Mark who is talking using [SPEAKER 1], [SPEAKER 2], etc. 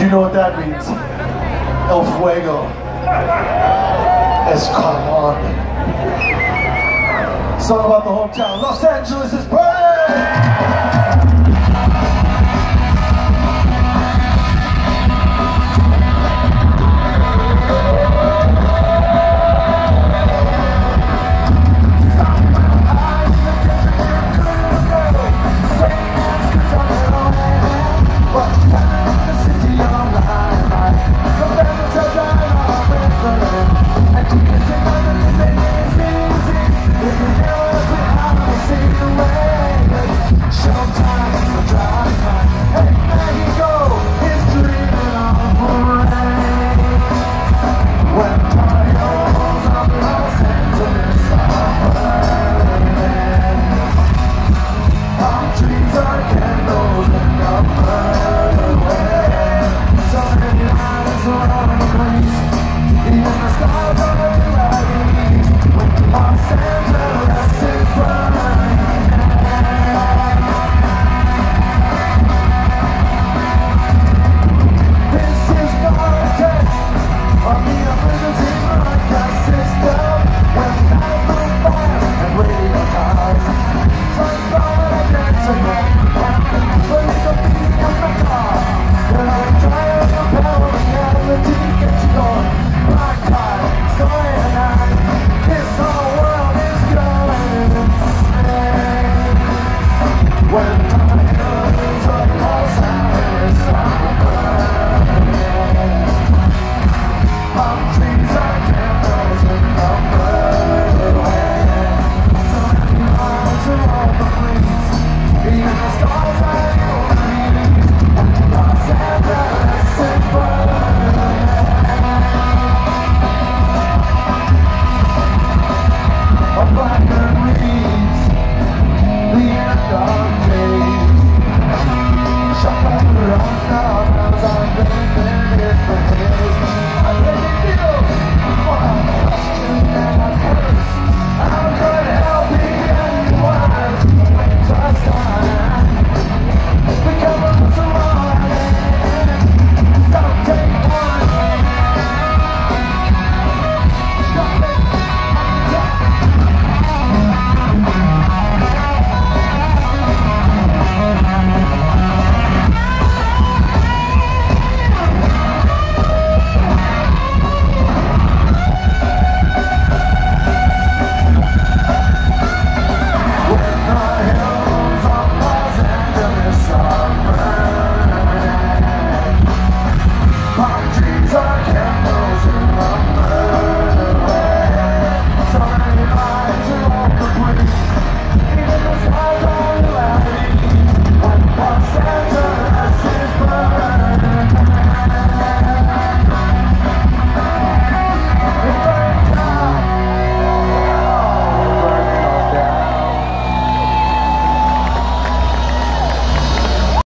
[SPEAKER 1] Do you know what that means? El fuego has es calor. Song about the hometown. Los Angeles is burning! beautiful.